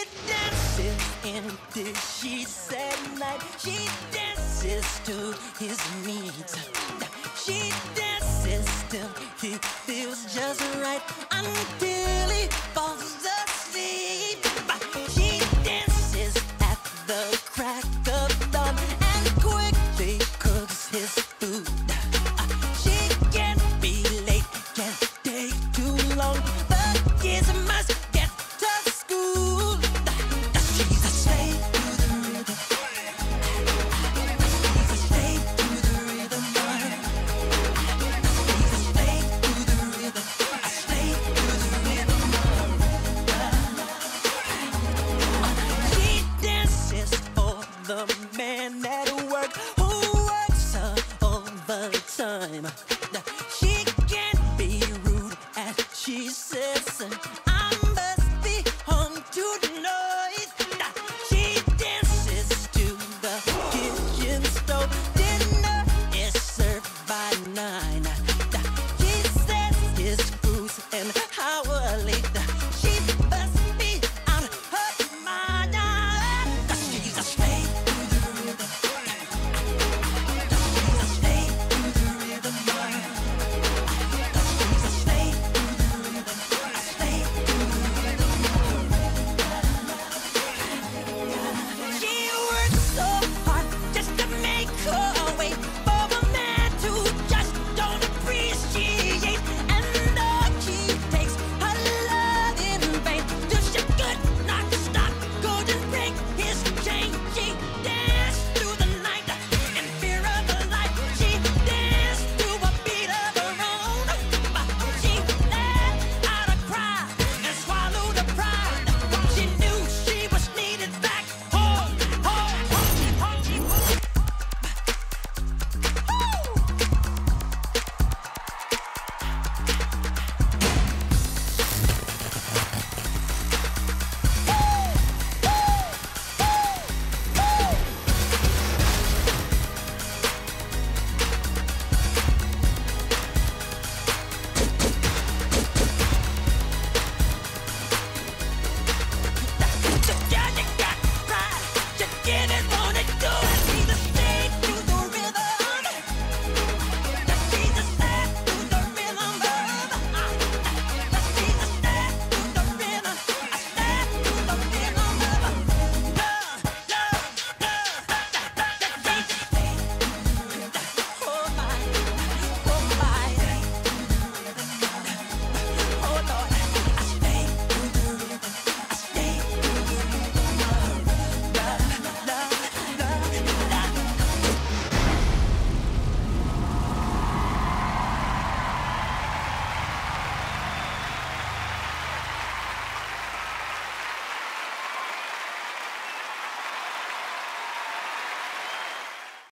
She dances in the sheets at night. She dances to his needs. She dances till he feels just right until.